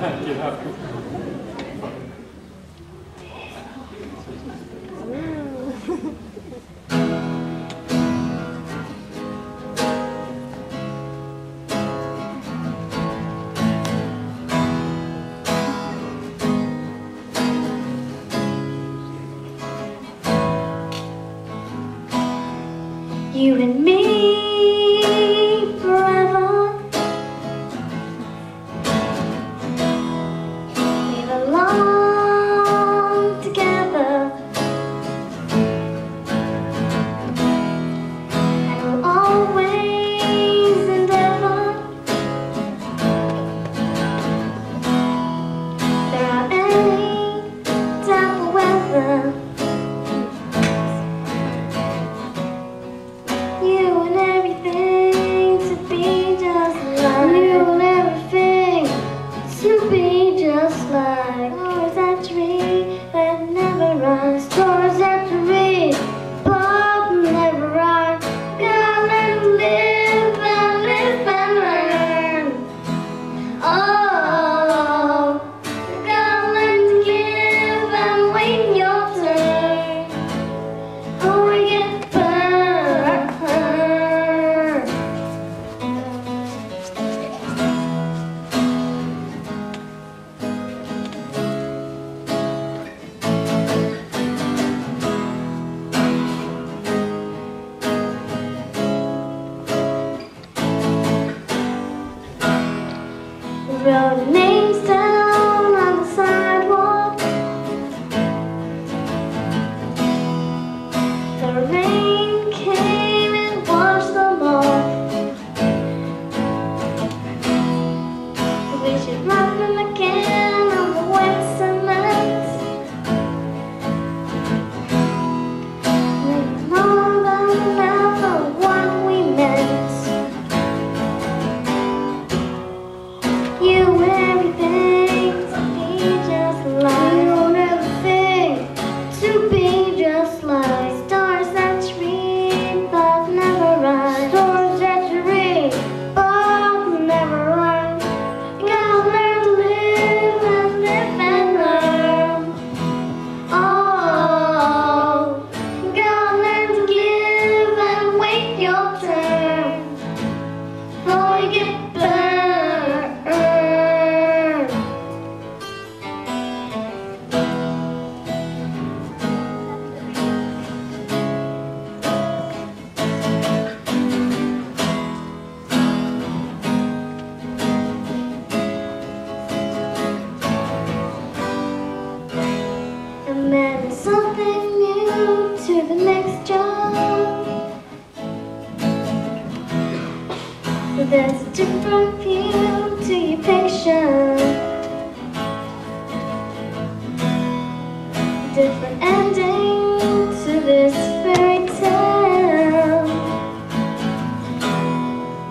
you. You and me there. wrote names down on the sidewalk. The rain came and washed them off. We should run them again. drifted from view to your picture Different ending to this fairy tale.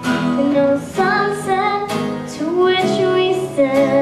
And no sunset to which we said